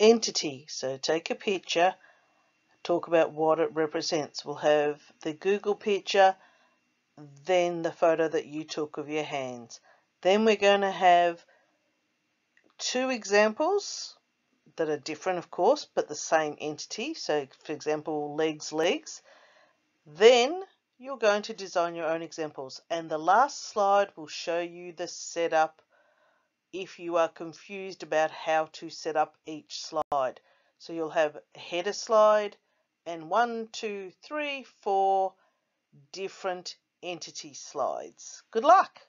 entity. So take a picture, talk about what it represents. We'll have the Google picture, then the photo that you took of your hands. Then we're going to have two examples that are different, of course, but the same entity. So, for example, legs, legs. Then you're going to design your own examples. And the last slide will show you the setup if you are confused about how to set up each slide. So you'll have a header slide and one, two, three, four different entity slides. Good luck!